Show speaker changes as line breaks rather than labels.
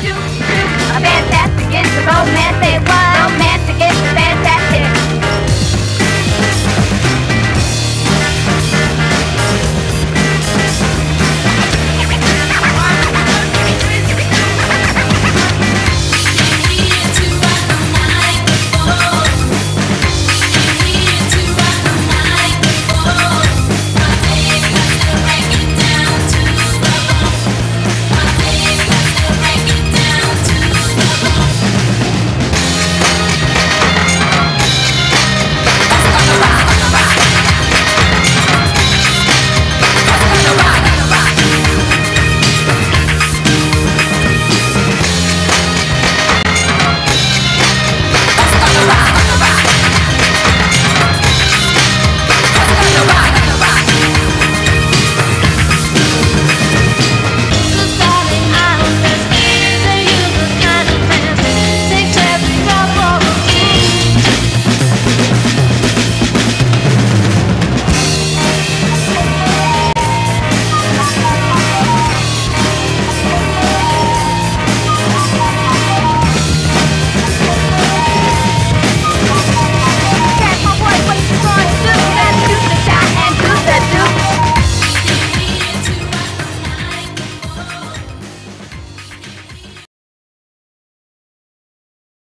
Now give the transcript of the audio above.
A fantastic instrument.